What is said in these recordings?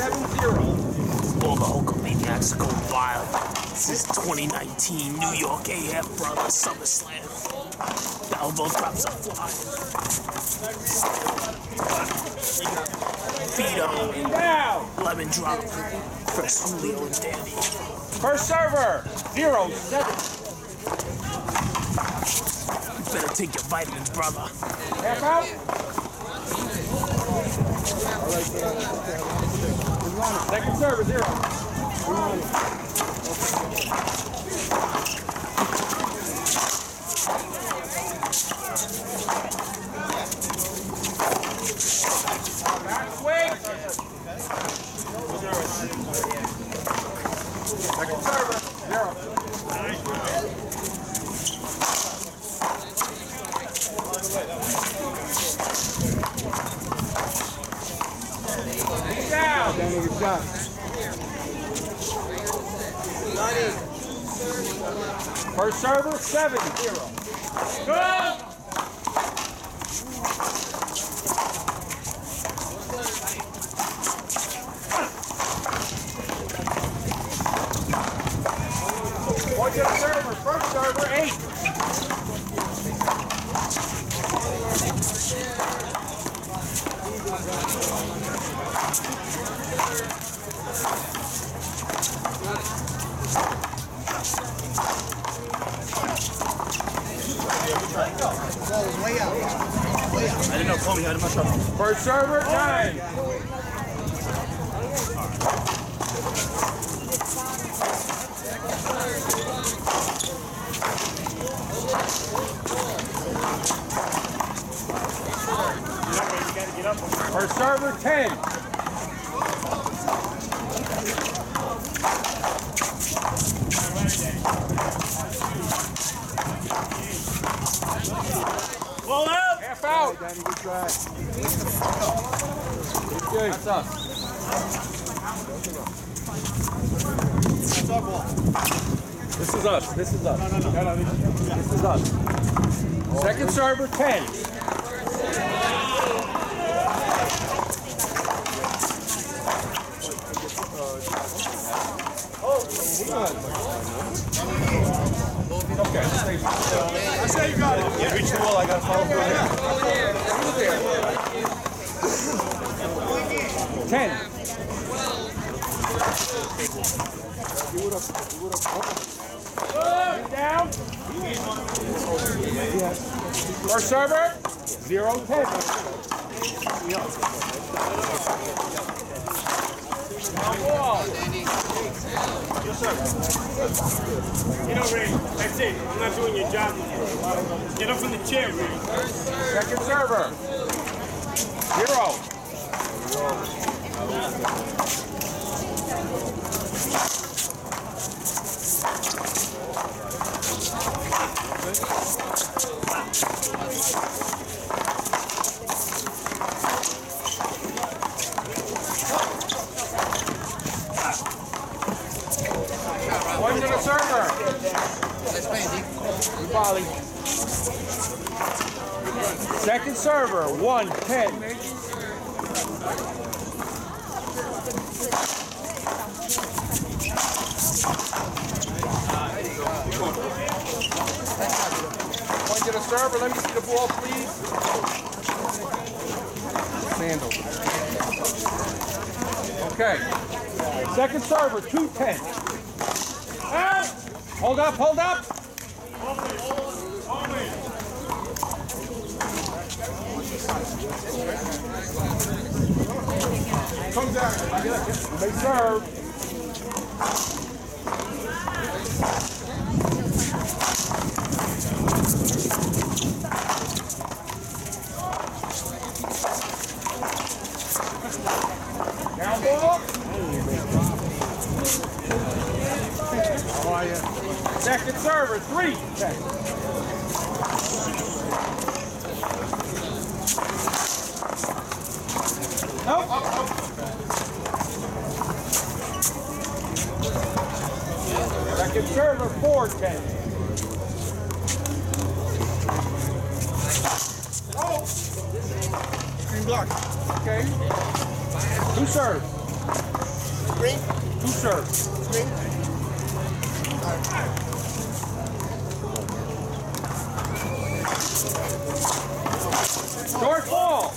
7-0. All the Hulkamaniacs are going wild. This is 2019 New York AF Brothers SummerSlam. The elbow drops are flying. Vito, lemon drop. First Julio and Danny. First server, 0 7. Better take your vitamins, brother. Half out. Second server, 0. Back swing. Second server, 0. Down. That nigga. First server, seven, zero. Good. Point to the server, first server, 8. First server, 9. First server, 10. Pull out! Half out. Danny, good try. Good. That's us. This is us. This is us. No, no, no. This is Second 10. Okay. I say you got it. Yeah, reach the wall. I got to follow through here. Ten. Down. First server, zero ten. Now wall. You know, Ray, that's it. I'm not doing your job. Get up from the chair, Ray. Second server, zero. One to the server. Volley. Second server, one, ten. One to the server, let me see the ball, please. Sandal. Okay. Second server, two, ten. Out! Hold up, hold up. Come down. They serve. Down ball. How are you? Second server, three. Okay. Nope. Second server, four, ten. Green block. Okay. Who serves? Green? Two serves. Green? Short ball.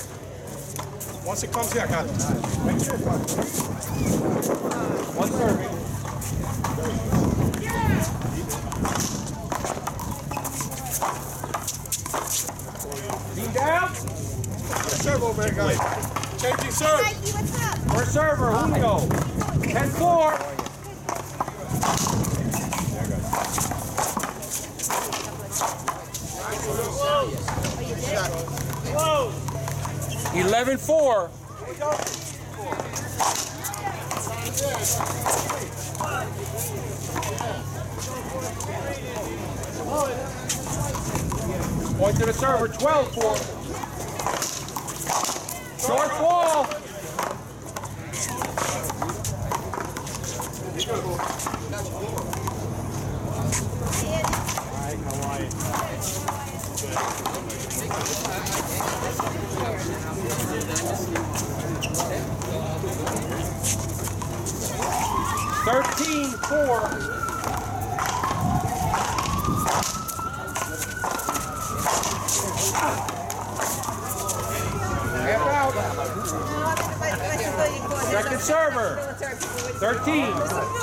Once it comes here, I got it. One serve. Team down. Serve over there, guys. Changing serve. First server, Julio. 10-4. Eleven four. Point to the server, 12 4. Short ball. Thirteen four. Half out. Second server. Thirteen.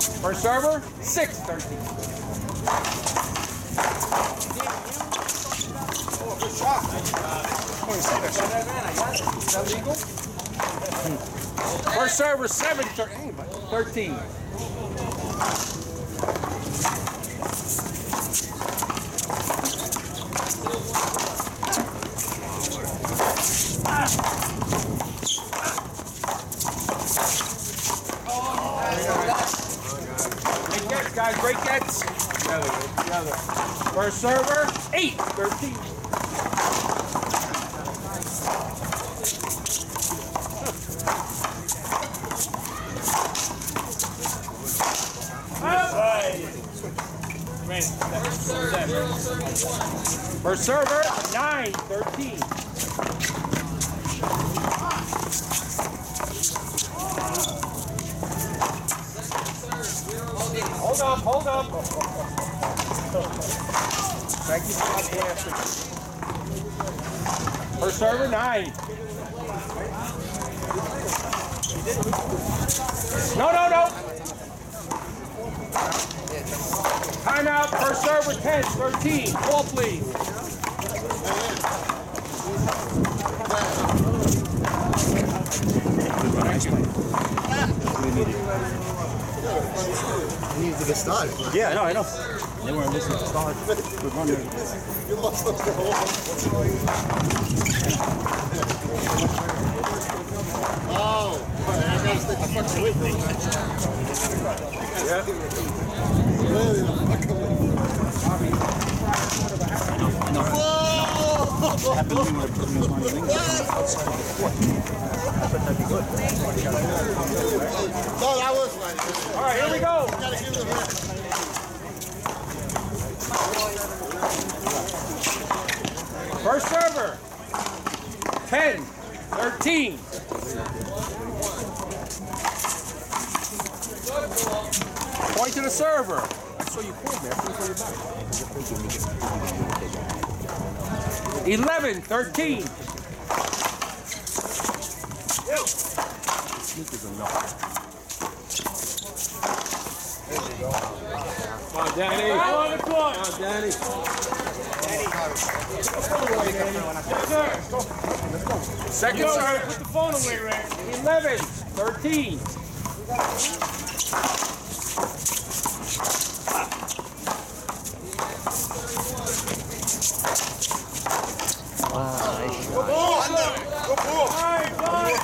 For server, 613. Oh, good shot. Is? First server, 713. Start. We're wondering. You lost us the whole. Oh, I gotta stick the fucking with me. Really, the fucking with me. No, that was like. All right, here we go. Gotta give them that. First server, 10, 13. Point to the server. Eleven, thirteen. Come on, Danny. Come on, court. Come on, Danny. Second Yo, serve. put the phone away, Ray. 11, 13. Go ball. Go ball. All right, bye.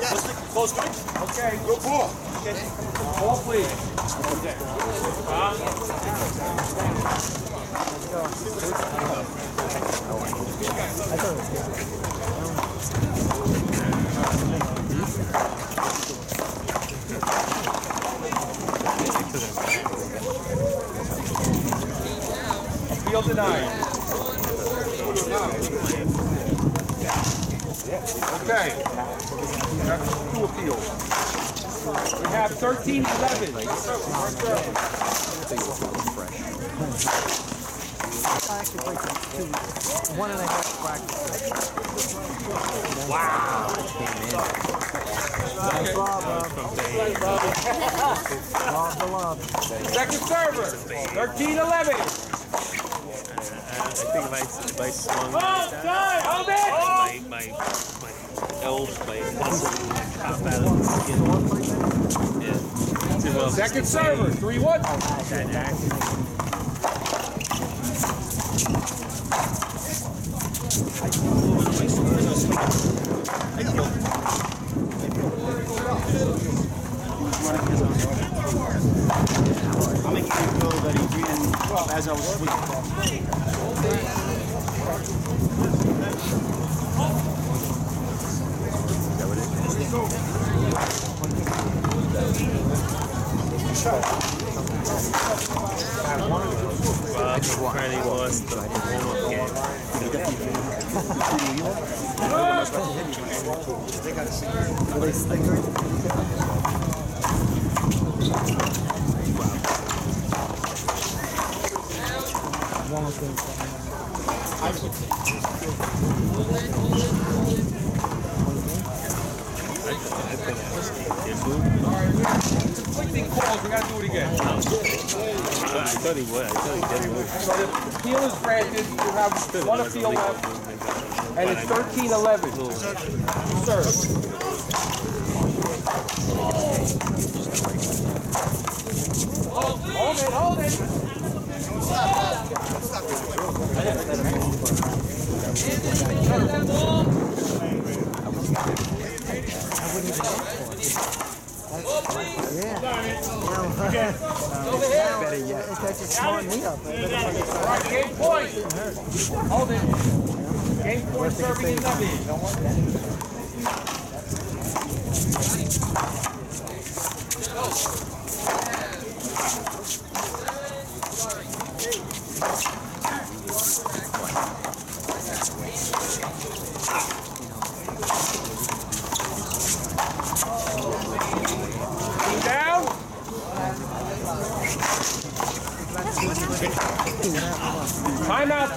Yes. Close good. Okay. Go ball. Ball, please. Appeal denied. Okay. That's two appeals. We have 13 11. Actually played two, one and a half practice. Wow. Nice Bob, Bob. Bob the love. Second server. 13 11. I think if I, if I swung Oh. Hold it. my, my, my elbows, my muscle would pop out of the skin. Yeah. Second server. 3 1. That act. I'm making you feel that he breathing as I was sleeping. Bob Carney lost the warm-up game. Conflicting calls. We got to do it again. I thought he would. I thought he did move. So the appeal is granted. You have one appeal left. And it's 13 11. Serve. Hold it, hold it. Better yet. It's actually slowing me up. Right, game point. Hold it. Game point serving 11. Team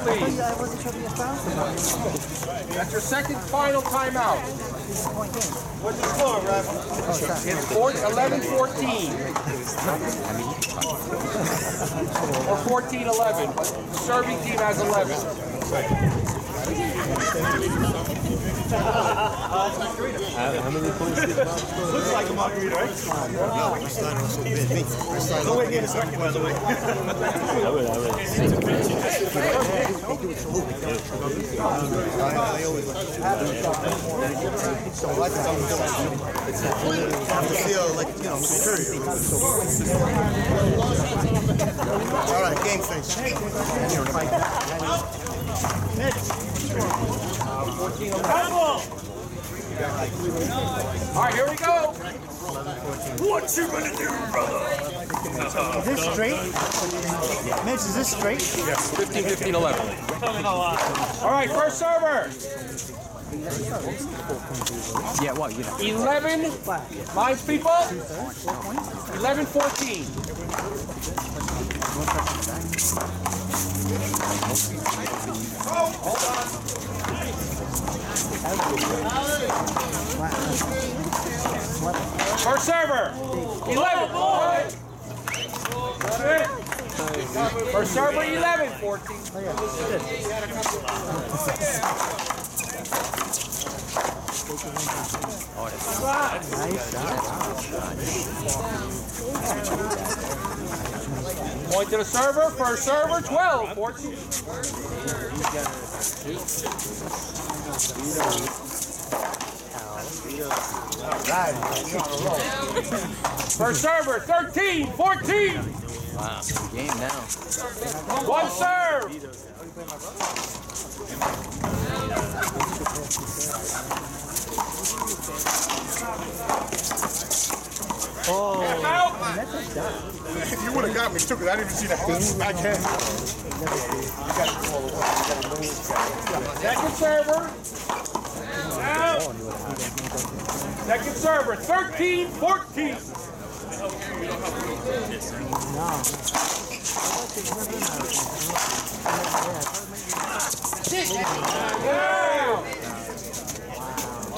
please. That's your second final timeout. What's the score, Ref? Oh, it's 11 14. or 14 11. Serving team has 11. How, how many points did Bob score? Looks like a margarita, right? No, I started also bid me. I started by the way. I would, I would. I always So I like to tell them have to feel like, you know, superior. All right, game face. Double. All right, here we go. What you gonna do, brother? Is this straight? Mitch, is this straight? Yes, 15 15 11. All right, first server. Yeah, well, you know. 11 lines people. 11 14. First server, 11. First server, 11, 14. Point to the server, first server, 12, 14. First server, 13, 14. Wow, game now. One serve. Out. You would have got me too, because I didn't even see that. I can't. Second server. Out. Second server, 13, 14.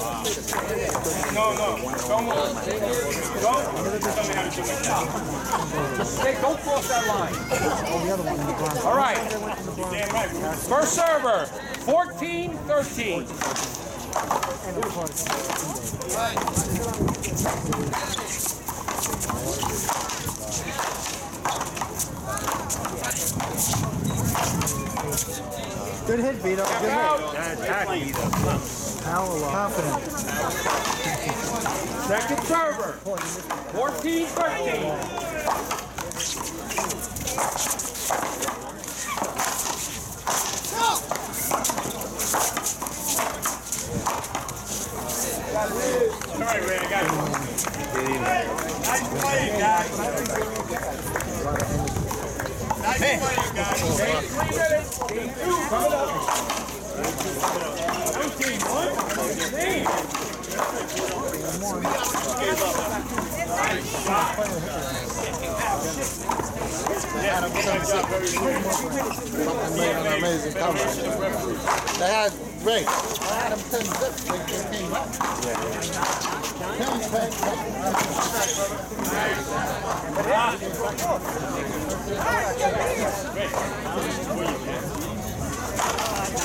No, no. Don't. Don't. Hey, don't cross that line. All right. First server, 14, 13. Good hit, Vito. Good hit. Out. Confident. Second server, 14, 13. All right, Ray. Nice play, guys. Nice play, guys. Three minutes. Two, coming up. Amazing comeback. They had Ray. I had them 10 zips. They just came up. Ten, ten, ten. He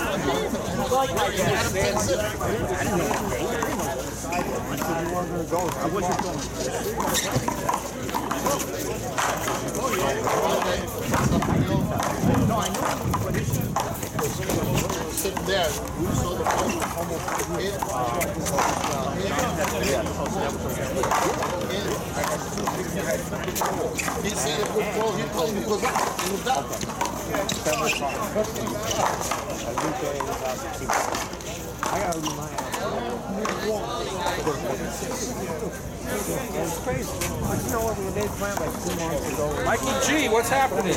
said it was ball, he told me it was You know what? Like two months ago. Mikey G, what's happening?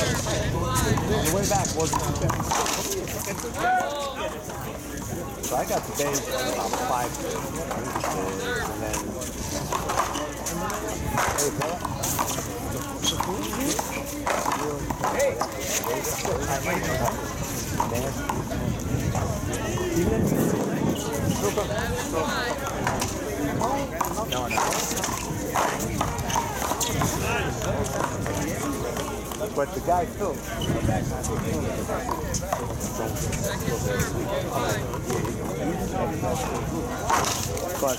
The way back wasn't. So I got the days about five. And then. Hey, fella. But the guy Phil, but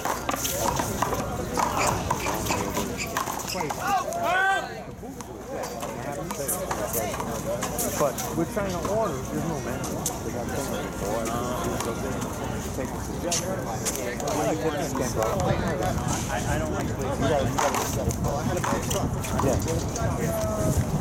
But we're trying to order. No man. They got someone before. Take the suggestion. I don't like this. You gotta, you set. Yeah.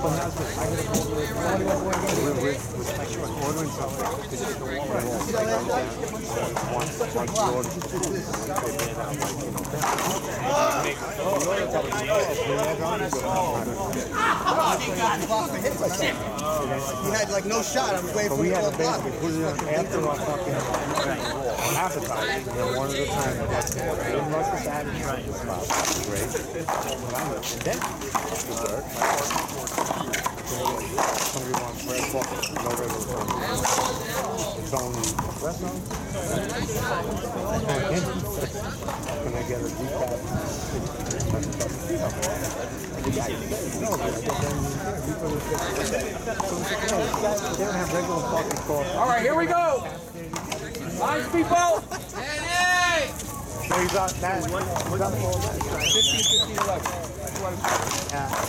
the, the you out you you of you you He had like no shot. I was waiting So for we him had to to block. basically put it on after our fucking appetizers, and then one at a time, and that's it. We didn't rush the salad, right, it great. And then, dessert, somebody wants red bucket, no regular bucket. It's only espresso. Can I get a decaf? No, but I get them, they don't have regular fucking coffee. All right, here we go. Lines, people. So got that, you got all that. 15, 15, 11. Rob. yeah.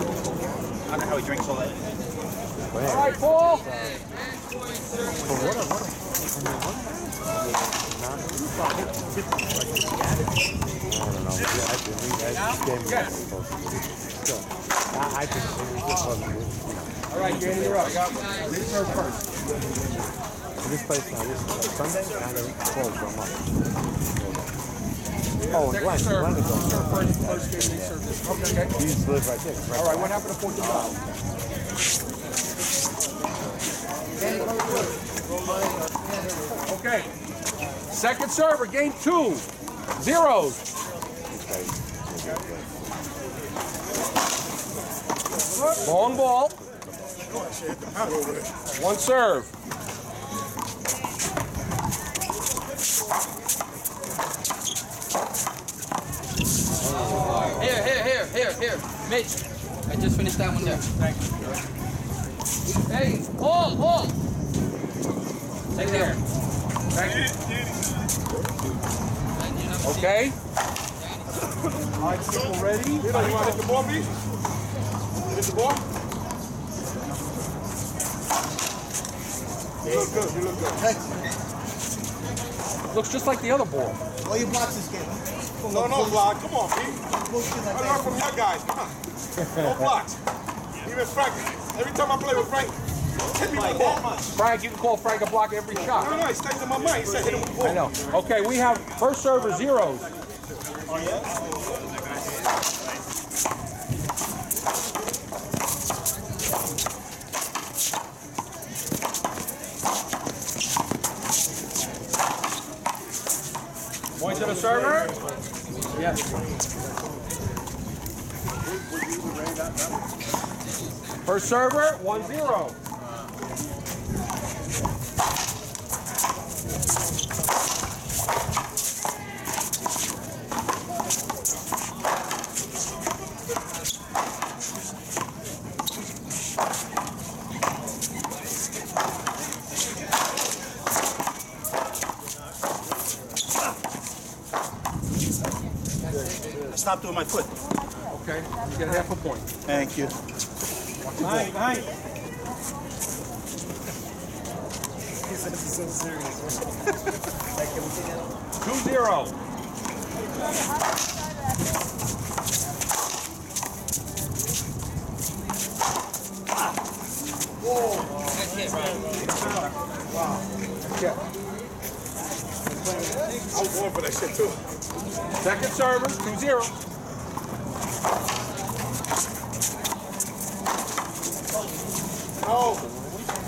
You? I don't know how he drinks all that. All right, Paul. Uh, I don't know, yeah, I didn't, I just gave me what I'm supposed to do. So, I, I think it just wasn't, you. All right, Danny, you're up. Leave first first. This place now, this is Sunday, and they're closed for a month. Oh, and Glenn, Glenn is on. Serve first, first game, they serve. Okay. He used to live right there. Right All right, what happened to 14 Okay. Second server, game two. Zeros. Long ball. One serve. Here, here, here, here. Mitch, I just finished that one there. Thank you. Hey, Paul, Paul. Take care. Thank you. Okay. All right, people ready? You want to hit the ball, B? Hit the ball? You look good, you look good. Hey, Looks just like the other ball. all your blocks this game. No, no, block. Come on, B. Bullshit like I learned from your guys. Come on. No blocks. Even Frank. Every time I play with Frank, hit me with the ball. Frank, you can call Frank a block every shot. no, he stays in my mind. He said hit him with the ball. I know. Okay, we have first server zeros. Oh, Point to the server. Yes. First server, one zero. My foot. Okay, you get half a point. Thank you. Behind, behind. Two zero. Yeah. I was going for that shit too. Second server, two zero. No.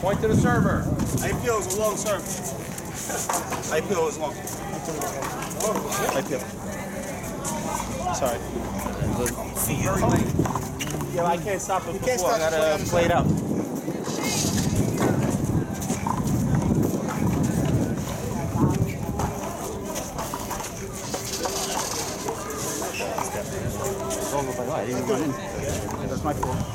Point to the server. I feel it a long serve. I feel it was long. I feel. Sorry. Yeah, I can't stop it can't before. stop I gotta you play it out. That's my fault.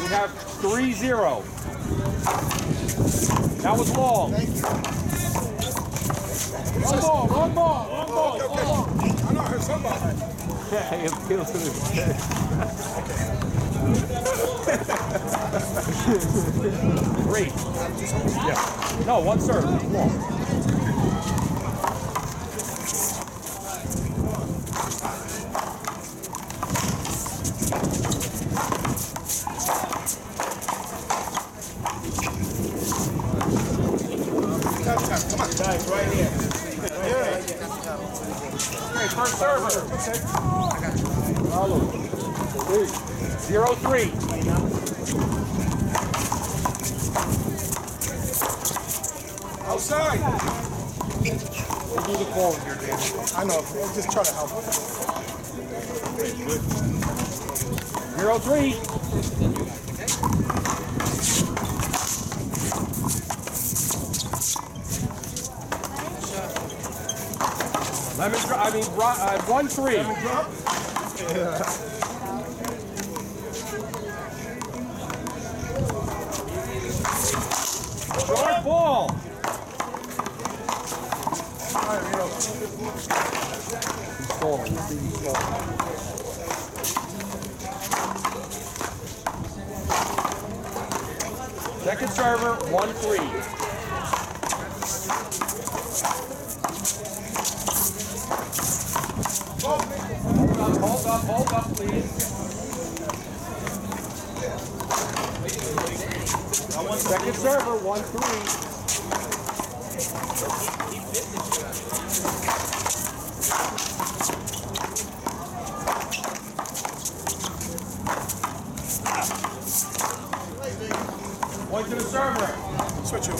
We have 3-0. That was long. One ball, one ball, one ball, one ball. I know I heard somebody. Yeah, he appeals to his Three. Yeah. No, one serve. Long. Guys, right here. Okay, first server. Zero three. Outside. You do the call here, Dan. I know. I'm just trying to help. Zero three. Lemon drop. I mean, ro- uh, one three. Short ball. Second server, one three. Hold up, hold up, please. Second server, one three. One to the server. Switch you.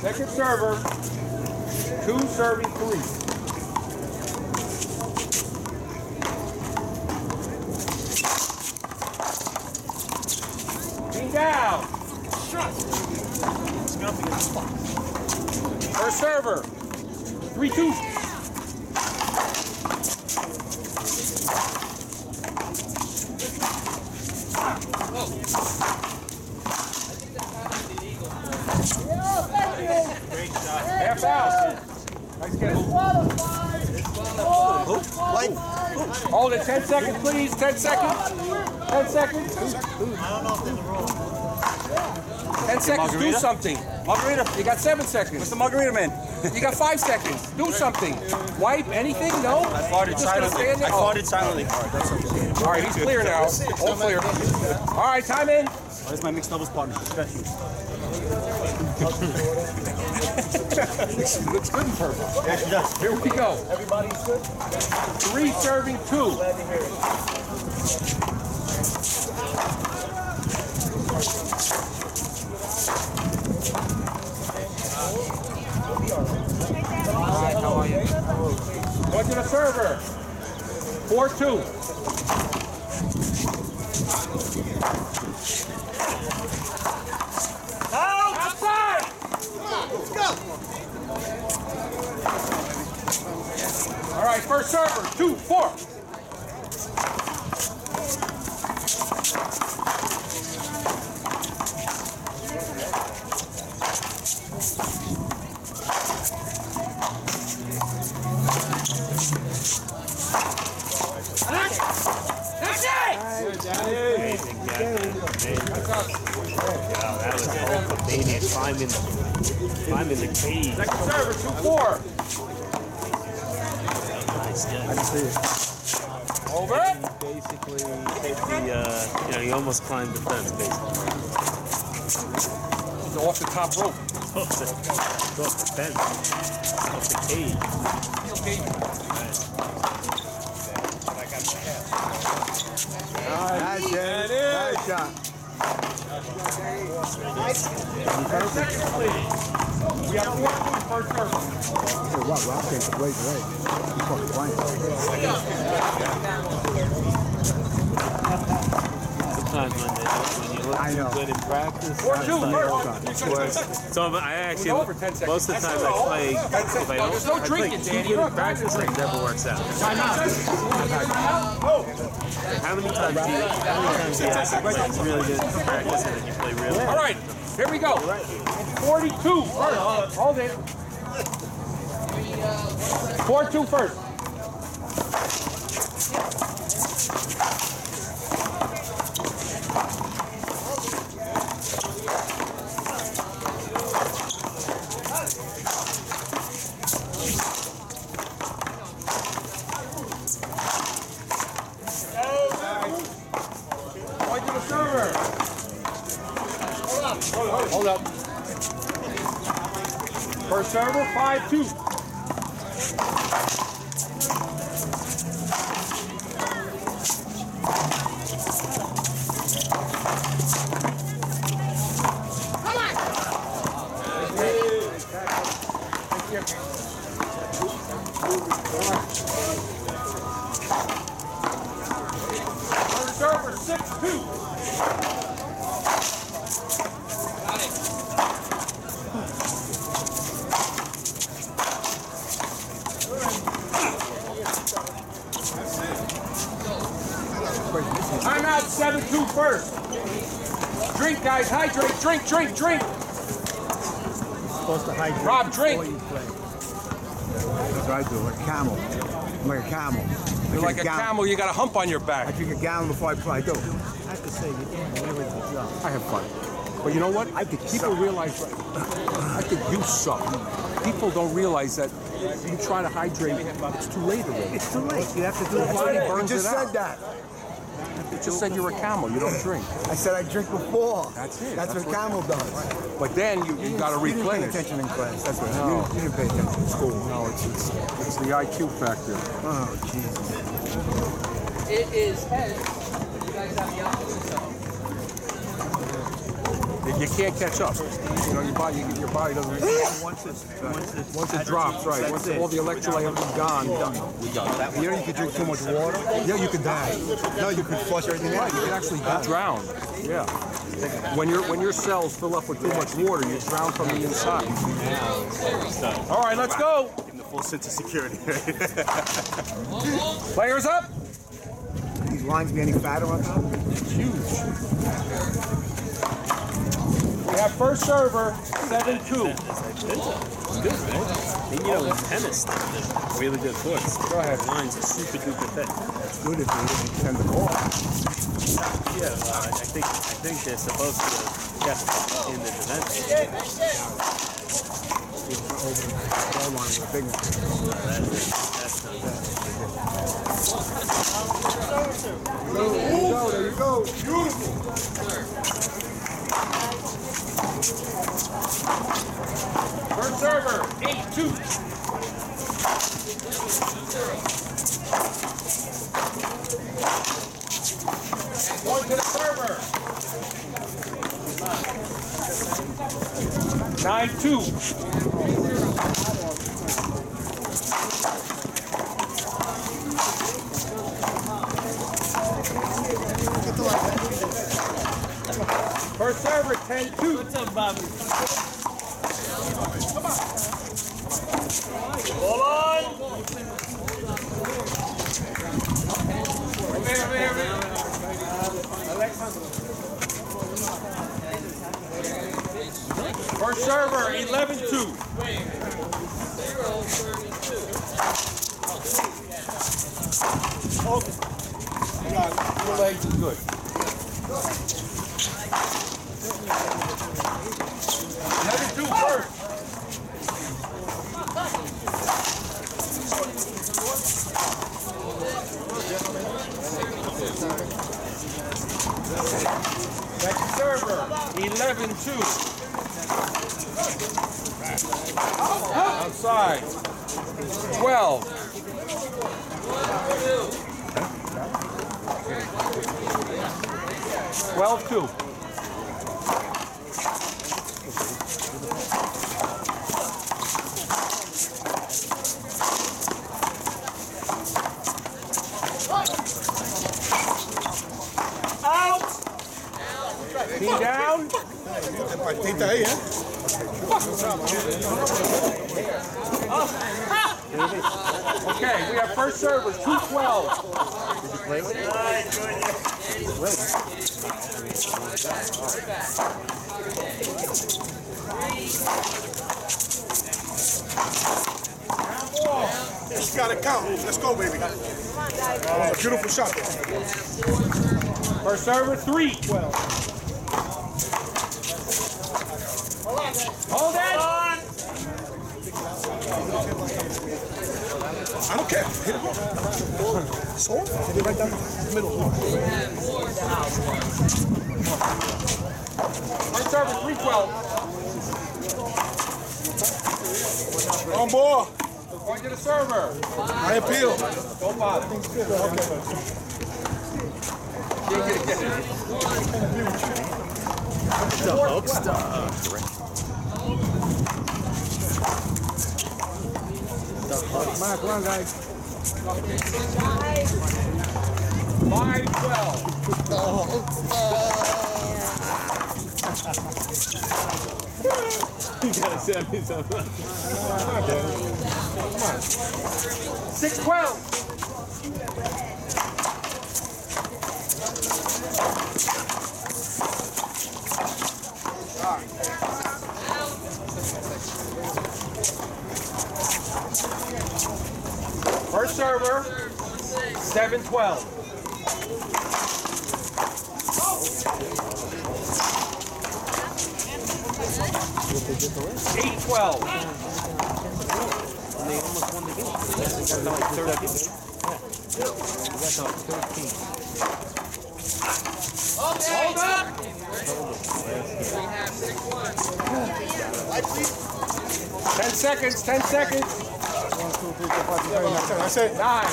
Second server, two serving three. Being down. First server, three two. Half out. Nice catch. Hold it, 10 seconds, please. 10 seconds. 10 seconds. 10 seconds, do something. Margarita. You got 7 seconds. Mr. Margarita Man. You got 5 seconds. Do something. Wipe, anything? No? I farted You're just gonna silently. stand there? I farted silently. All right, that's okay. All right, he's clear now. All clear. All right, time in. Is my mixed doubles partner. Looks good in purple. Yeah, she does. Here we go. Everybody's good? Three serving two. One to the server. Four two. All right, first server. Two four. Hulkamania climbing the, climbing the cage. Second server. Two four. Nice, yeah. Over it. Basically, hit the, uh, you know, he almost climbed the fence, basically. He's off the top rope. Off the, off the fence, off the cage. Nice, Ed. Nice shot. Ten seconds, please. We have four server. Hey, wow, Rob takes a great way. He's fucking playing. sometimes when, they, when you look I know. good in practice, Four two, like- so I actually, Over 10 seconds. most of the times I play, if I don't, There's no I play drinking, Danny. good in practice, it never works out. How many times do you, how many times do you play really good in practice and then you play really All right, here we go. 42 first. Hold it. 4-2 first. Point to the server. Hold up. First server, 5-2. First server, 6-2. Timeout, 7-2 first. Drink, guys, hydrate, drink, drink, drink. Supposed to hydrate Rob, before drink. you play. That's what I do, like a camel. I'm like a camel. I You're drink like a gallon- camel, you got a hump on your back. I back. drink a gallon before I play. I do. I have to say, you can't deliver the job. I have fun. But you know what? I think people realize, I think you suck. People don't realize that you try to hydrate, it's too late already. It's too late. You have to do it. body burns You burns just it said that. You just said you're a camel, you don't drink. I said I drink before. That's it. That's, That's what what- camel does. But then you, you got to You didn't pay attention in class. That's what. No. You, didn't, you didn't pay attention in school. No, it's, it's, it's the IQ factor. Oh, Jesus. It is head. You guys have the opposite side. You you can't catch up. You know, your body, your body doesn't. Once it's, once it's, Once it drops, right? Once all the electrolyte is gone, done. You know you could drink too much water. Yeah, you could die. No, you could flush everything Right, out. you can actually drown. Yeah. When your when your cells fill up with too much water, you drown from the inside. All right, let's go. Give him the full sense of security. Players up. These lines be any fatter on top? Huge. We have first server, 7-2. good, man. And you know, in tennis, really good courts. Go ahead. Lines are super duper thick. It's good if you extend the ball. Yeah, well, I think I think they're supposed to test in the event. Ball line big one. There you go. There you go. Beautiful. First server, 8-2. One to the server. 9-2. First server, 10-2. What's up, Bobby? First server, 11-2. Your legs is good. Eleven two first. Second server, 11 2. Outside. 12. Twelve two. 80 aí, okay, we have first servers, 212. Did you play with it? Well. Just gotta count. Let's go, baby. That was a beautiful shot. First serve, 312. Over. Hit it right down the middle. First server, 312. On ball. Point to the server. I appeal. Don't bother. Come on, come on, guys. 512. You gotta send me something. 612. First server, 712. Eight twelve. They almost won the game. They got like 13. Yeah. They got to like 13. Hold up. Ten seconds, ten seconds. That's it. Nine,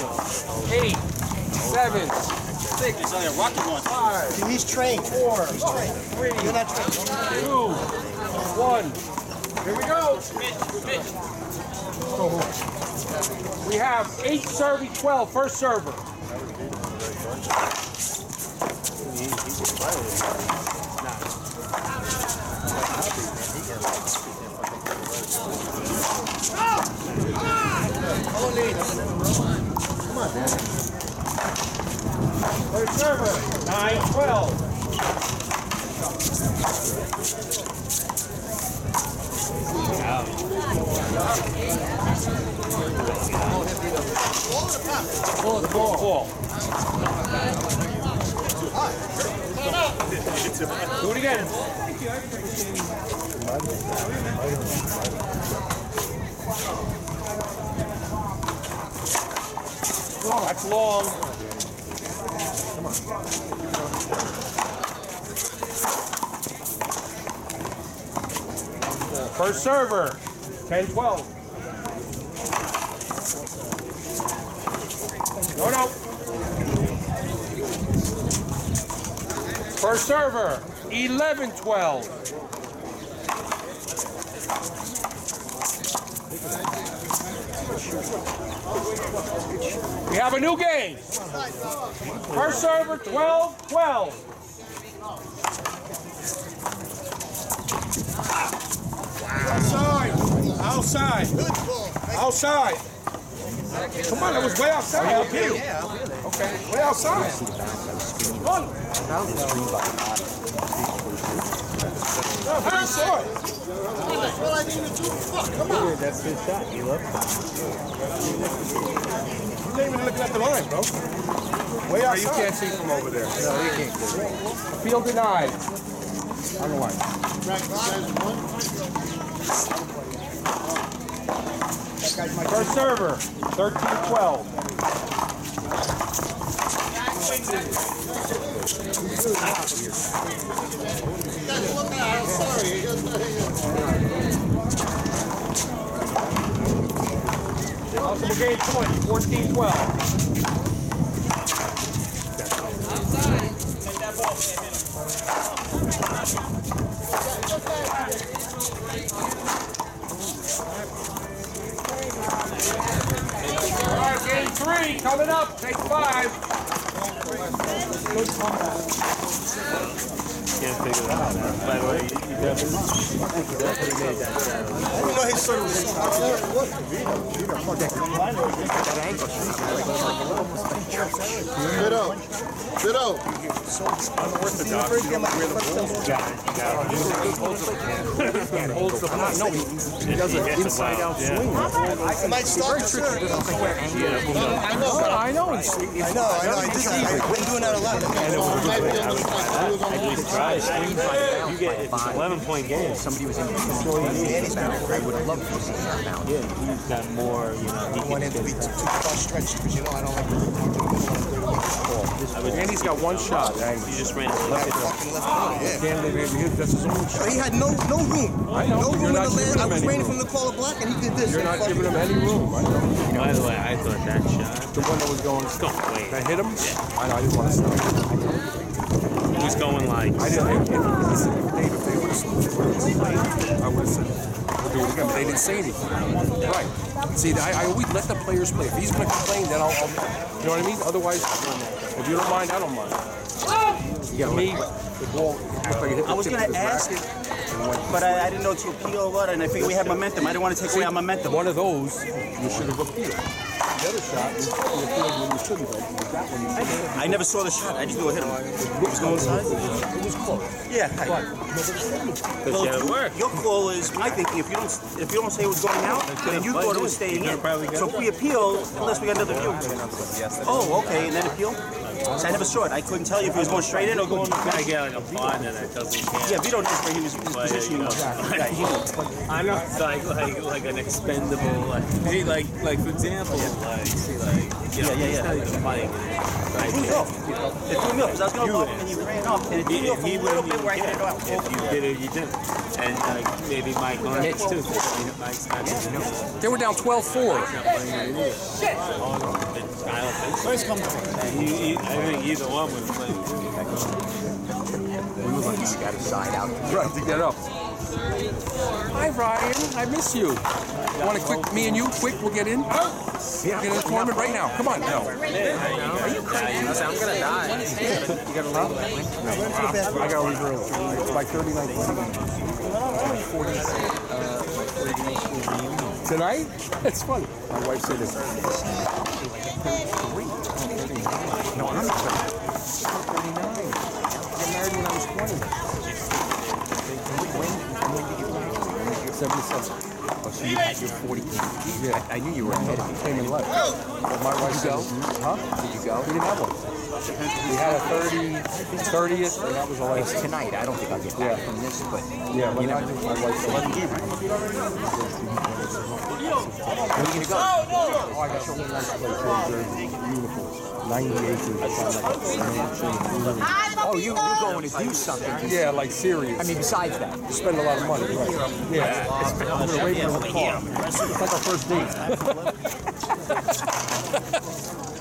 eight, seven, six, It's only a rocket one. five, He's trained. four, three, You're not trained. two, one. Here we go. We have eight serving 12, first server. First server, 9, 12. Ball, ball, ball. Do it again. Oh, that's long. First server, 10 12. No, no. First server, 11 12. We have a new game. First server, 12 12. Outside. Outside. Outside. Come on, that was way outside. I appeal. Okay, way outside. Run. It. What I come on. That's his shot. You love You're not even looking at the line, bro. Way outside. You can't see from over there. No, he can't it. Field denied. On the line. First server, 13 12. Guys, look out. I'm sorry. Possible game point, 14 12. All right, game three coming up. Take five. Can't figure it out. By the way, you, you definitely, you definitely made that sound. I didn't know his son was. Sit out. Sit out. Holds the pot. No, he, he does an inside out swing. It might start to turn. I know. I know. He's, he's, I know. I know. I did that. I've been doing that a lot. You get, if it's an 11 point game, Somebody was in I would have loved to see that bounce. yeah, he's got more, you know, he want can him to be too, too far stretched because you know I don't like and he's got one shot. And You just ran left. fucking left corner. Yeah. Damn, they maybe hit. That's his own shot. He had no no room. I know. No room in the giving land. I him was any waiting for room. him to call a block and he did this. You're not giving him any room. I know. By the way, I thought that shot. The one that was going. It's going way. That hit him. I know. I didn't want to stop. He was going like. I didn't. If, if, if they, if they would have I would have said, we'll do it again. But they didn't say anything. Right. See, I, I always let the players play. If he's going to complain, then I'll, I'll. You know what I mean? Otherwise, if you don't mind, I don't mind. You got me. The ball like hit the I was gonna ask racket and went- But I, I didn't know to appeal or what, and I figured we had momentum. I didn't want to take away our momentum. One of those, you should have appealed. The other shot, you you appealed when you shouldn't have. But That one, you should have. I never saw the shot. I just knew it hit him. It was going inside. It was close. Yeah. I, But nobody said well, yeah, it worked. your call is my thinking. If you don't, if you don't say it was going out, then you thought it was staying in. So if we appeal, unless we got another view. Oh, okay, and then appeal. So I never saw it. I couldn't tell you if he was going straight in or going. I get like a partner that doesn't care. Yeah, Vito knows where he was his But, position. you know, was. Yeah, he knew. I know it's like like like an expendable like hey, like like for example like see like you know, Yeah, yeah, he's yeah. not even fighting it. It threw me off. It threw me off because I was going to go up and he ran off, and it threw me off a He little bit where I hit it off. If you did it, you didn't. And like maybe Mike on hits too. because he hit Mike's not you They were down 12-4. not playing it. I don't think so. Where's coming from? He, he, I think either one would play. He's got a side out. Right, to get up. Hi, Ryan. I miss you. Want to quick, me and you, quick, we'll get in? Yeah. Get in the tournament right now. Come on. No. Are you crazy? I'm gonna die. You got to leave? No. I got to leave early. It's like 39 Tonight? It's funny. My wife said this. No, I'm 39. I got married when I was 20. When, when did you marry? 77. Oh, so you had your 40. Yeah. I knew you were ahead of me. Came and left. But my wife said, huh? Did you go? We didn't have one. We had a 30, 30th, and that was the It's last. tonight. I don't think I'll get back Yeah. from this, but Yeah, you think my wife said, Where are you gonna go? Oh, I got so many nice places. Beautiful. 90 acres. Like a mansion. Oh, you, you're going to do something. Yeah, like serious. I mean, besides that. you spend a lot of money. Right. Yeah. I'm gonna wait for the car. It's like our first date.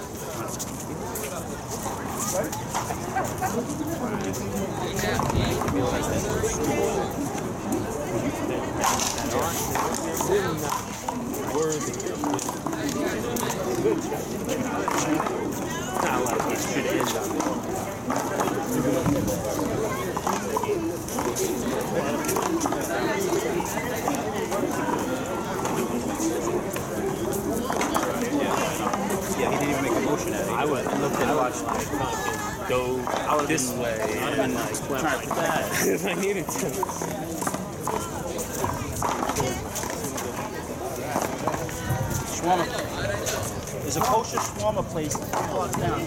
Not like it should end on Yeah, he didn't even make a motion at it. I would look at watch like fucking go this way and like went like that if I needed to. Shawarma. There's a kosher shawarma place down.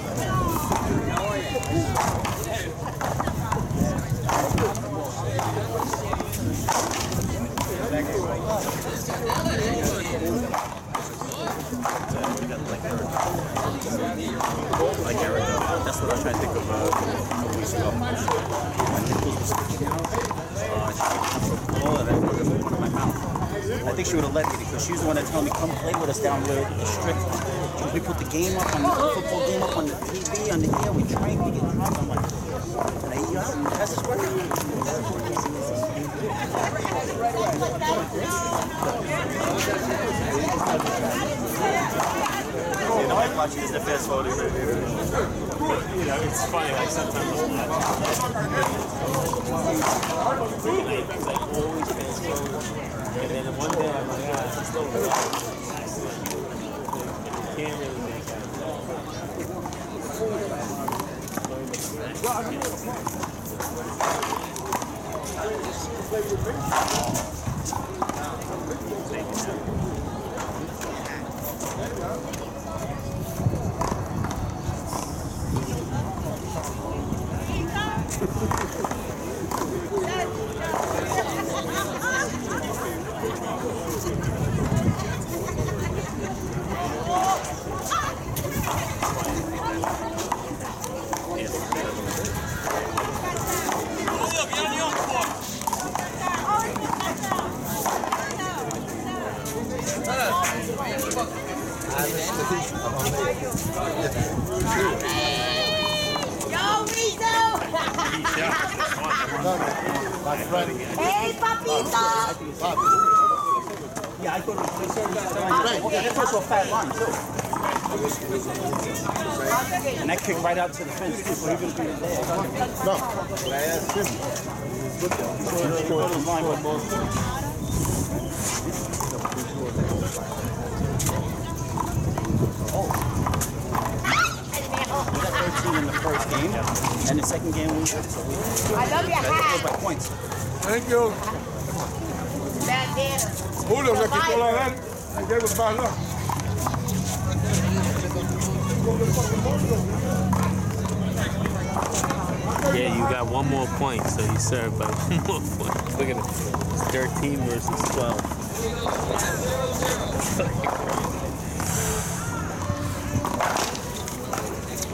Like Erica. That's what I was trying to think of. Uh, a week ago. All of that was in front of my mouth. I think she would have let me because she was the one that told me, come play with us down where the strip. Because we put the game up on the football game up on the TV, on the air, we drank, we get drunk. I'm like, can I eat you out? That's this working? watching this, the fast forwarding. You know, it's funny, like sometimes I'm not. Like, it's like always fast forward. And then one day I'm like, ah, it's still You can't really make out. Yo, Rizzo! My friend, hey, Papito! Yeah, I thought it was, they served that time. Yeah, that's also a fat line, too. And that kicked right out to the fence, too, so he was going to be there. no. I asked him. He thought line was. We got 13 in the first game, and the second game we so we I love your hat. by points. Thank you. Bandana. Julio le quitó la hand and gave it back up. Yeah, you got one more point, so you serve by one more point. Look at it. It's 13 versus 12.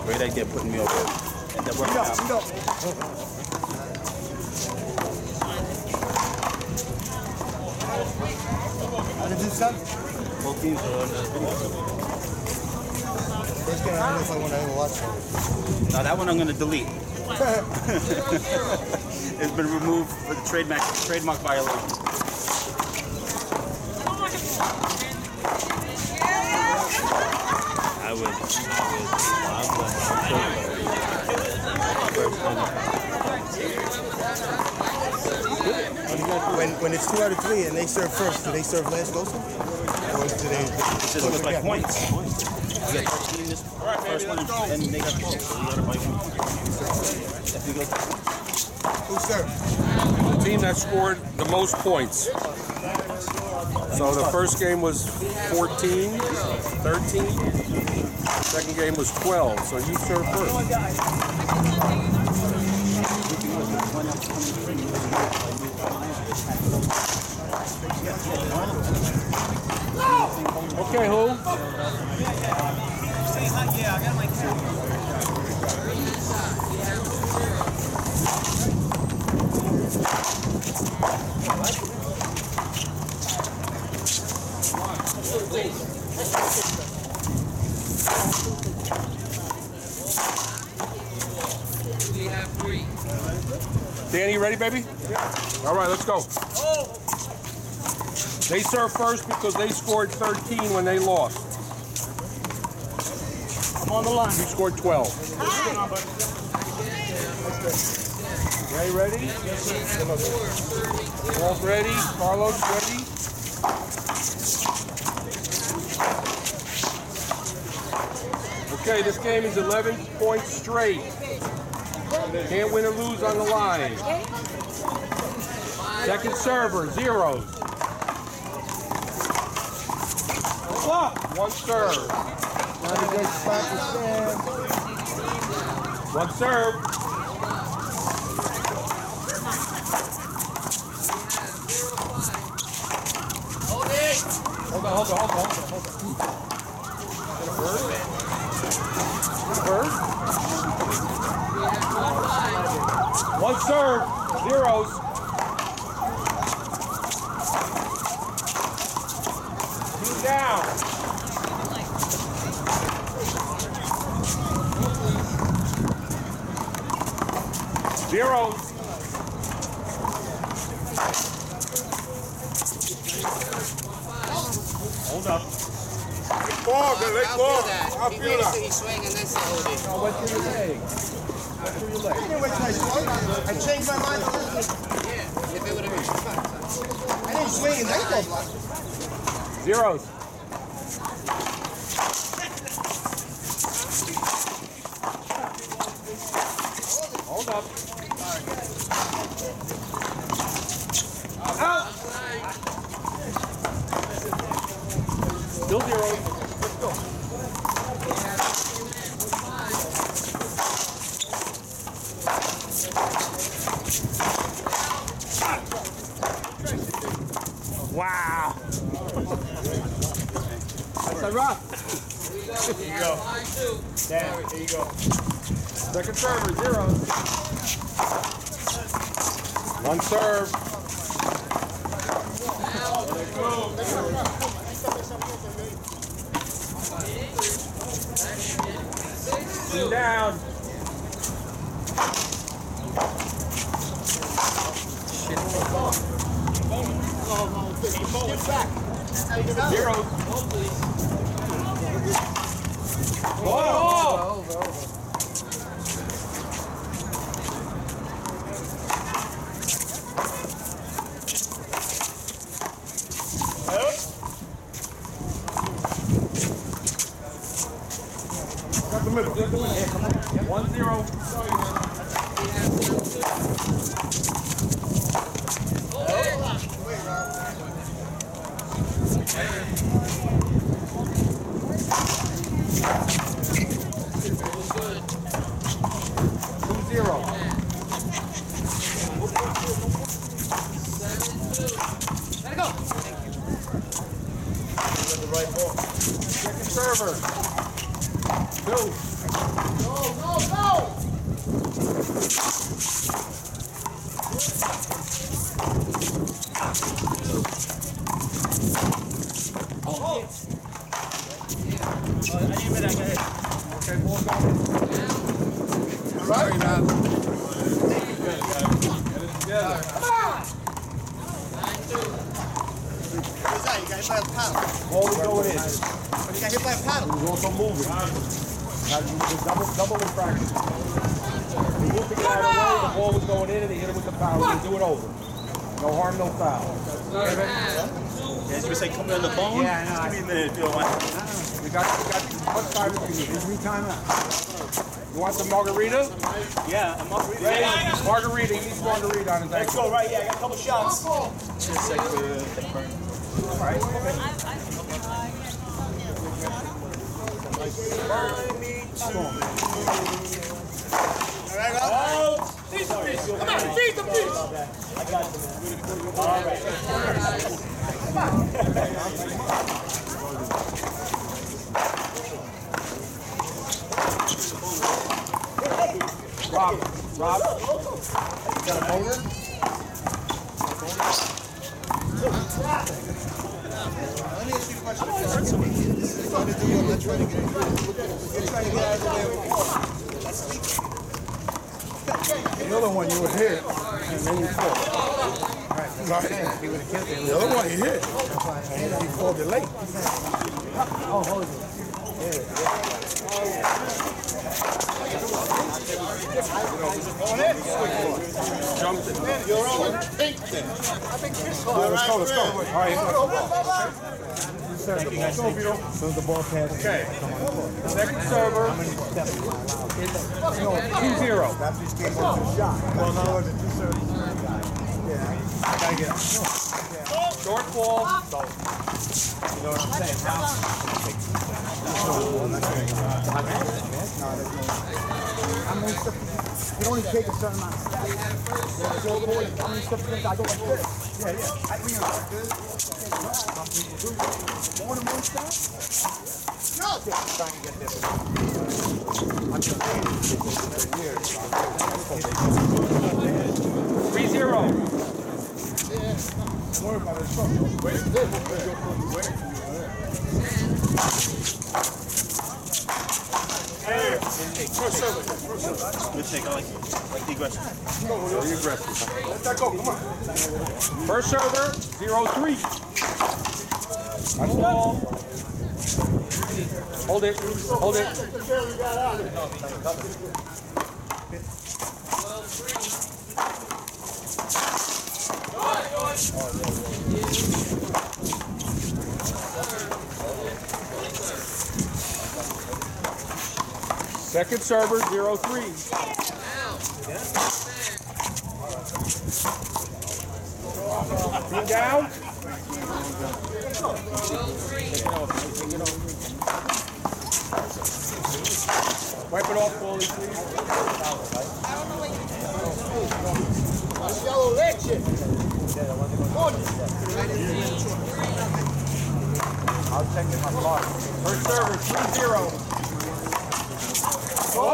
Great idea putting me over. And that worked out. How did you son? Both teams are on the video. First I don't know if I want to ever watch it. Now that one I'm gonna delete. it's been removed for the trademark trademark violation. I would. When when it's two out of three and they serve first, do they serve last also? Or do they? It just looks like points. We got 13 this first one, and they got 12. So we gotta buy one. If we go Who served? The team that scored the most points. So the first game was 14, 13. Second game was 12. So you served first. Okay, who? Danny, you ready, baby? All right, let's go. They serve first because they scored 13 when they lost. I'm on the line. You scored 12. Ray ready? Walt ready? Carlos ready? Okay, this game is 11 points straight. Can't win or lose on the line. Second server, zeros. One serve. Now they get back to stand. One serve. Hold on, hold on, hold on, hold on. Get a bird? Get a bird? One serve, zeros. Two down. Zeros. Hold up. Ball, get let I'll go. feel that. I'll he feel waited that. till he swing and then say hold it. Oh, went through your leg. Went through your leg. I didn't wait till I swung. I changed my mind a little bit. Yeah, if it would have been. I didn't swing and then go block. Zeros. Hold up. Out. Still zero. Wow. That's a rough. Here you go. Dan, here you go. Second server, zero. One serve. Two down. Zero. Whoa! Got the The other one you would hit, and then you fall. Right. The other one he hit, and he called it late. Jumped it. You're on pink then. Let's go, let's go. All right. Send the ball pass. Okay. Second server. Two zero. That's just game shot. Well, no. Yeah, I gotta get it. Short ball. You know what I'm saying? Now, Gonna step, you only take a certain amount. Yeah, so important. How many steps you I go like this? Yeah, yeah. I mean, like this. More than one step? No. Yeah, trying to get there. I'm just saying, it's been years. Three zero. Don't worry about it. Wait, wait, wait. Good take. I like it. Like the aggression. Very aggressive. Let that go, come on. First server, zero three. That's ball. Hold it. Hold it. Second server, zero three. Wow. Down. Wipe it off fully, please. I don't know what you're Yellow election. I'll check it on the. First server, 3 0. Second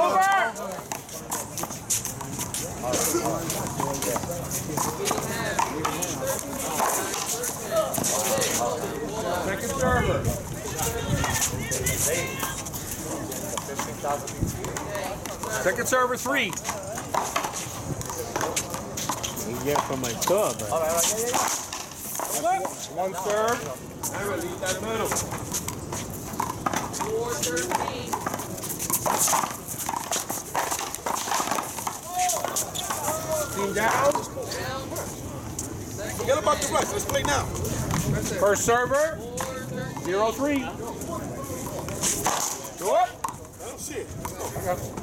server. Second server, three. You get from my store, but. One serve. I release that middle. Team down. Forget about the rest. Let's play now. First server, zero three. Go up. Oh, shit.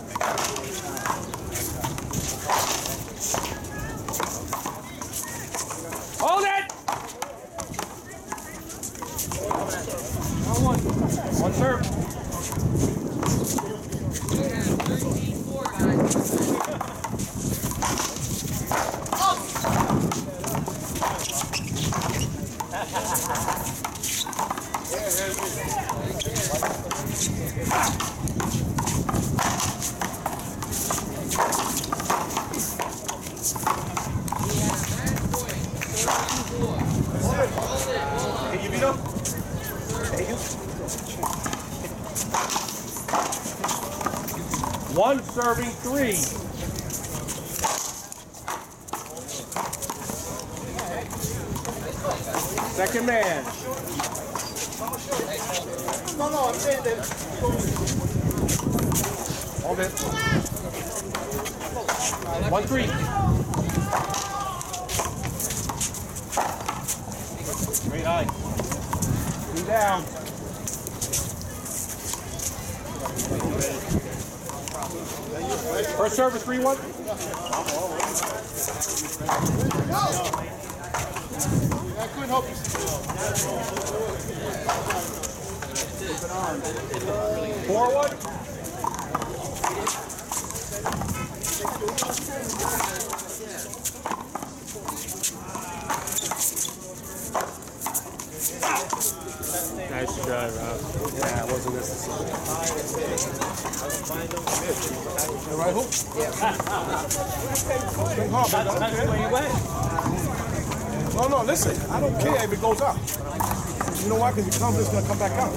Because it going to come back out.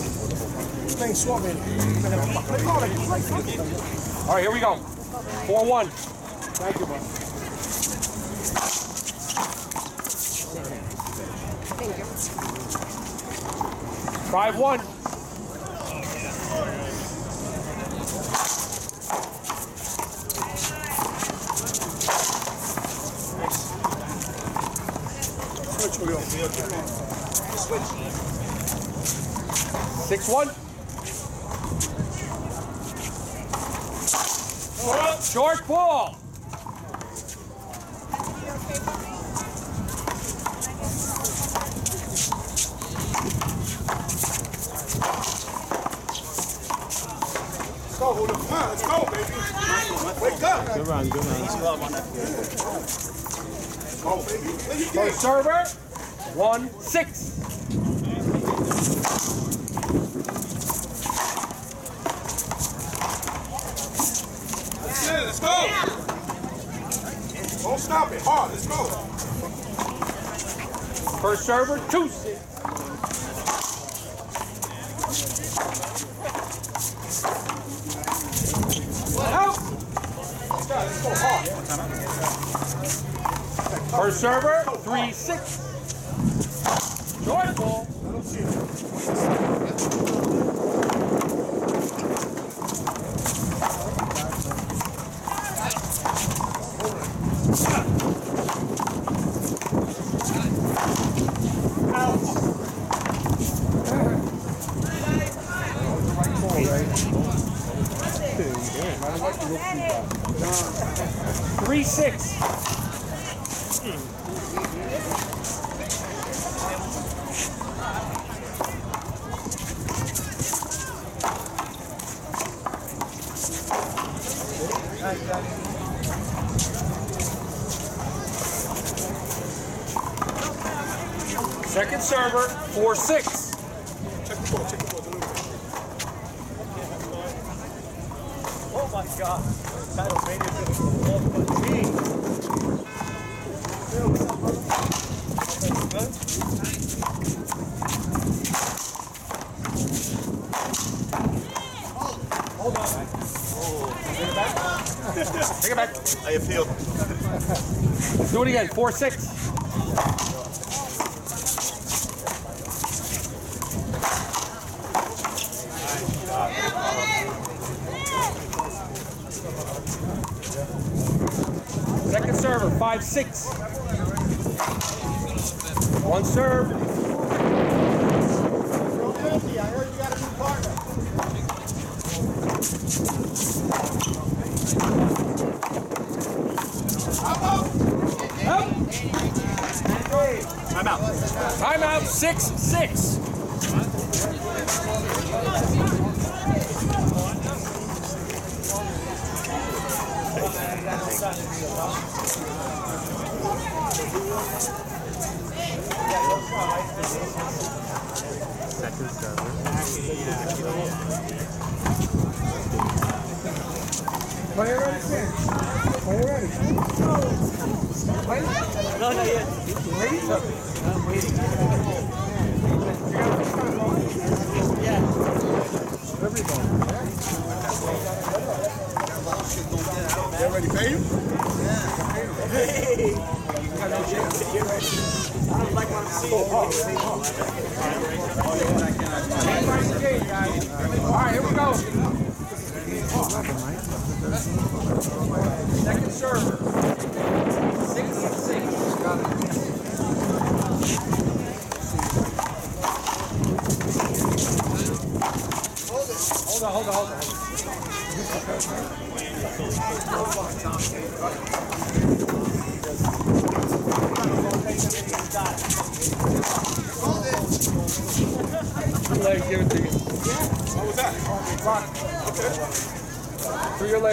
This thing's swap, man. Play hard. Play hard. All right, here we go. Four one. Thank you, man. Five one. Switch. Six one. Short ball. Let's go, Julio. Come on, let's go, baby. Wake up. Good run, good run. Go, baby. Play your game. First server. One six. That's it. Let's go. Don't it. Hard. Let's go. First server. Two six. First server. Three six. Short ball. I don't see it. Three six. Second server, four six. Check the ball, check the ball. deliver. Oh my God. Title made it to the wall, but me. Take it back. How you feel? Do it again, four six.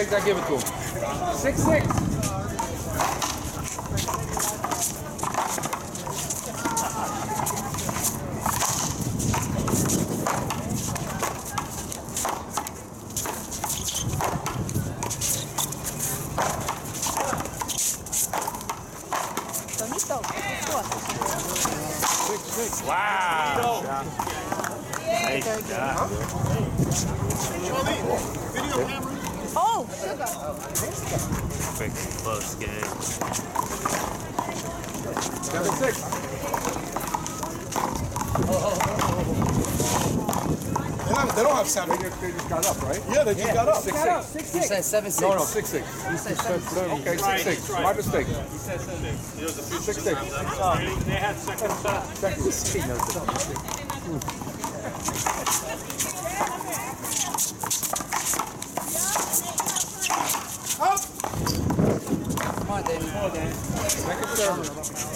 Through your legs, I give it to him. Six six. Wow. Nice job. Oh, Freaking close game. Seven six. They, not, they don't have seven. They just, they just got up, right? Yeah, they just got up. Six six. You said seven six. No, no, six six. Okay, six six. My mistake. Six six. They had second set. Come no va a pasar.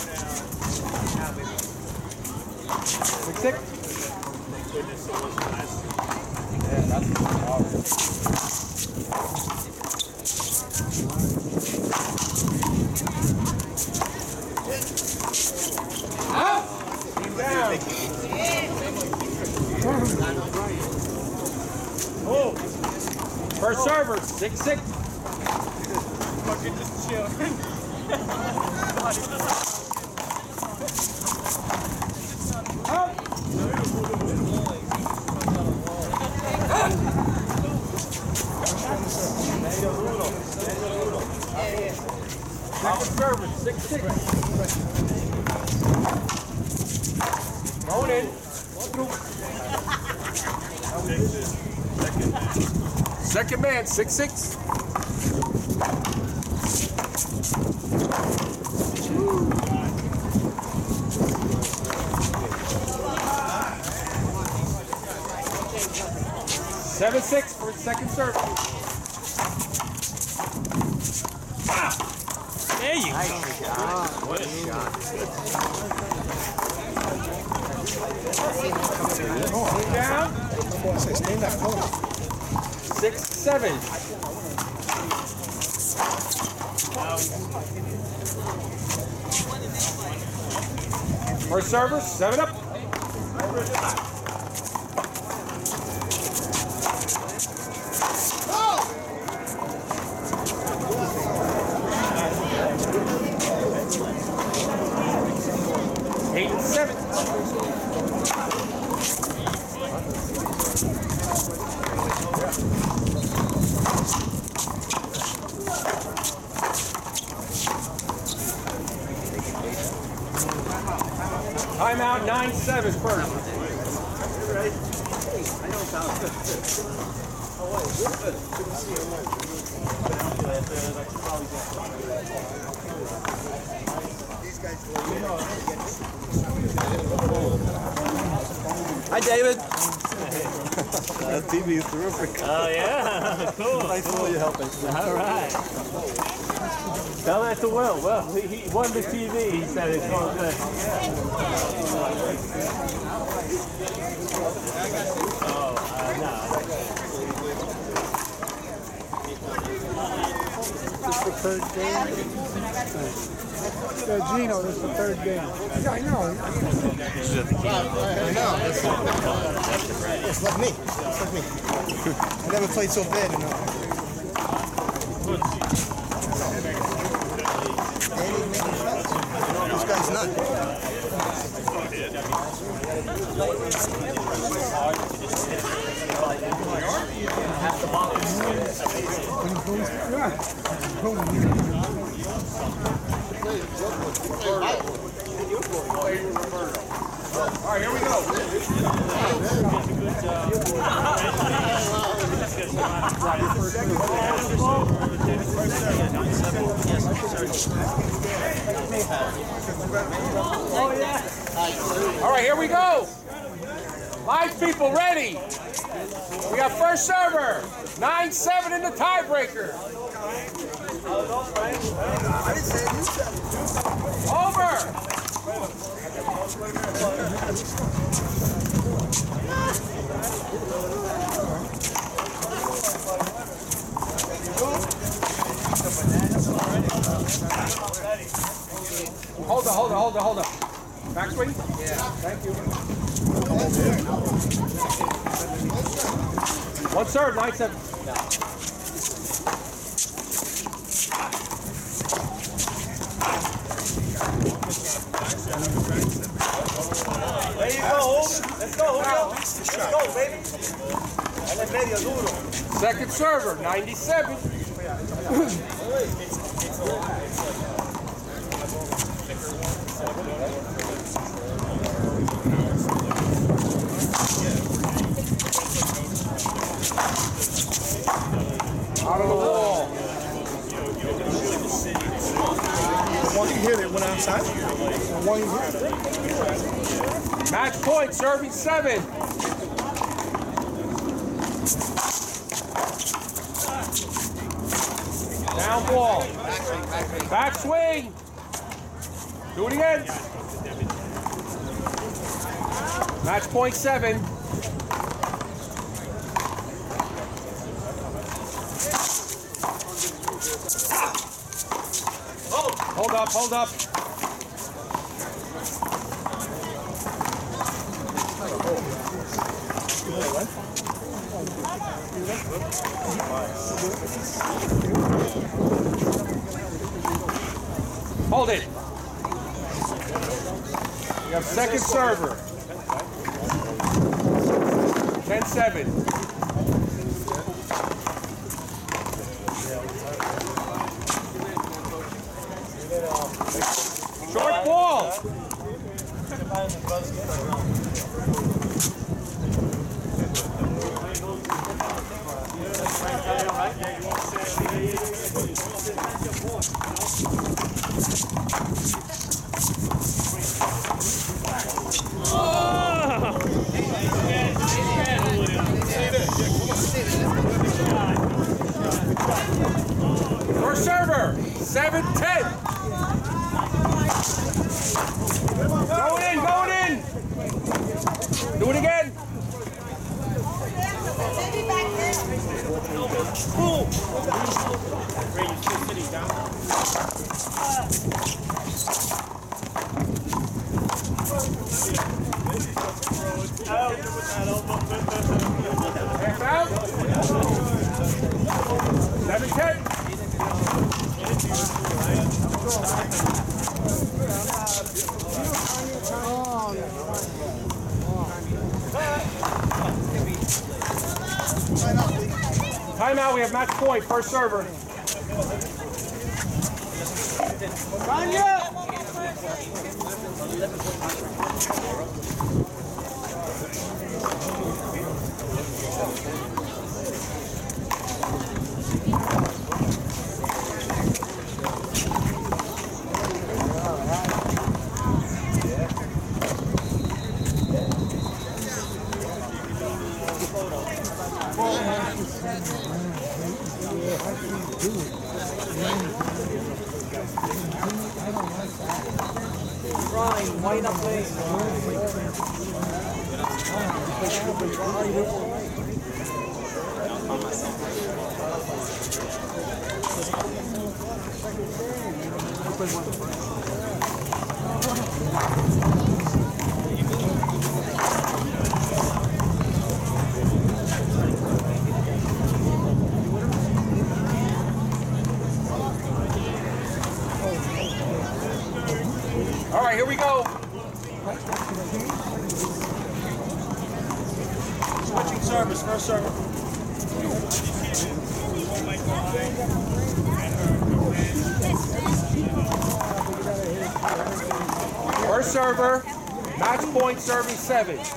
Six six. Seven six for second serve. There you Nice go. shot. What a shot. Down. I say, stay in that corner. Six seven. Server, seven up. Seven first. Hi, David. That TV is terrific. Oh, yeah. Cool. Thanks for your help. All right. Tell that to Will. Well, he, he won the TV. He said it's all good. Oh, uh, no. This is the third game. Yeah, Gino, this is the third game. Yeah, I know. I know. It's, it's like me. It's like me. I never played so bad enough. This guy's not. All right, here we go. All right, here we go. Live people ready. We got first server. 9-7 in the tiebreaker. Over. Hold on, hold on, hold on, hold on. Backswing? Yeah. Thank you. One serve, nine seven. There you go. Let's go, Julio. Let's go, baby. Dale medio duro. Second server, 97. Out of the wall. The one you hit it went outside. The one you hit it. Match point, serving seven. Down ball. Back swing. Do it again. Match point seven. Hold up, hold up. Hold it. You have second server. Timeout. We have point. First server. All right, here we go. Switching service, first server. First server. Match point serving seven.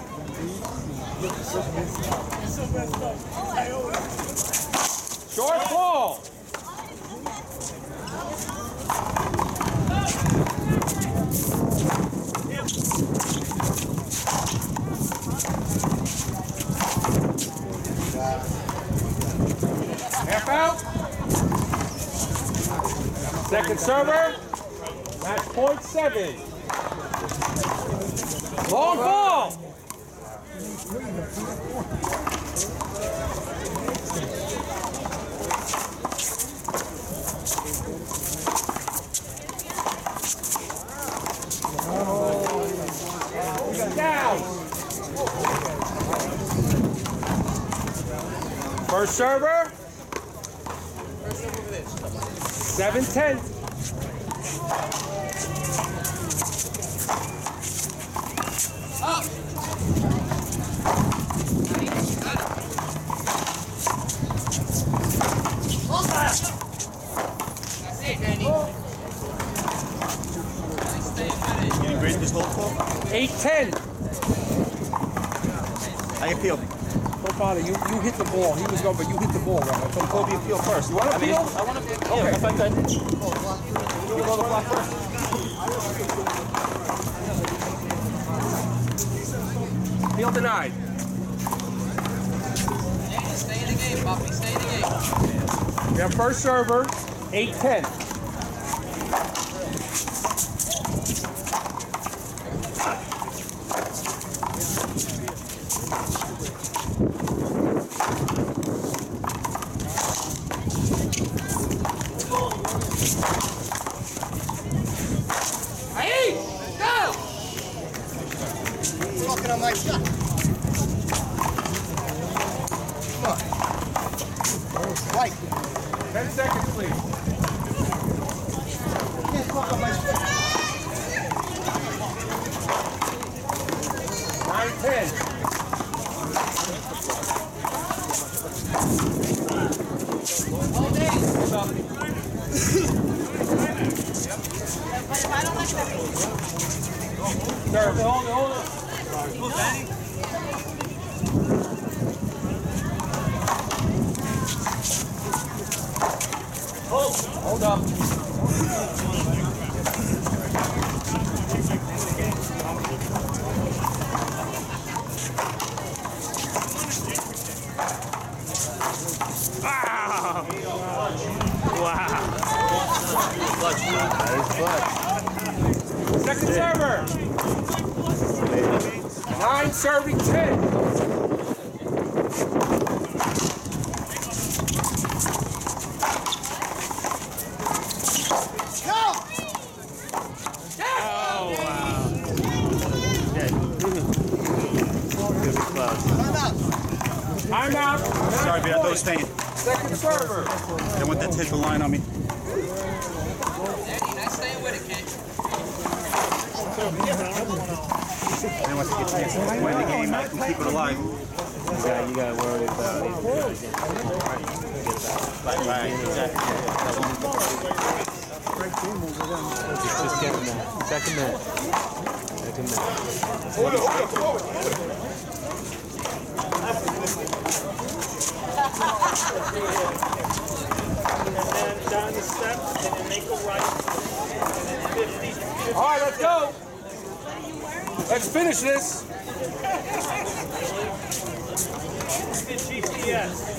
First server. First server 710. ball. He was going, but you hit the ball, Robert. So Kobe appeal first. You want to appeal? I, want to appeal. Okay. If I oh, could. You go the block first. Appeal denied. Stay in the game, Stay in the game. We have first server, 8-10. Sorry, man, those staying. Second server. They want that typical line on me. They want to get chances to win the game. I can keep it alive. Yeah, you gotta worry about Right, right, exactly. Just, just get him that. Second minute. Second minute. Hold it, hold it, hold it, hold it. And then down the steps, and then make a right. And then 50. All right, let's go. Let's finish this. GPS.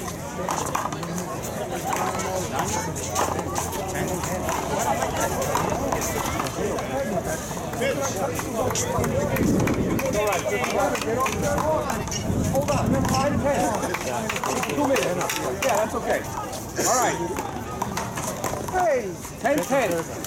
Hold Two minutes. Yeah, that's okay. All right. Hey. 10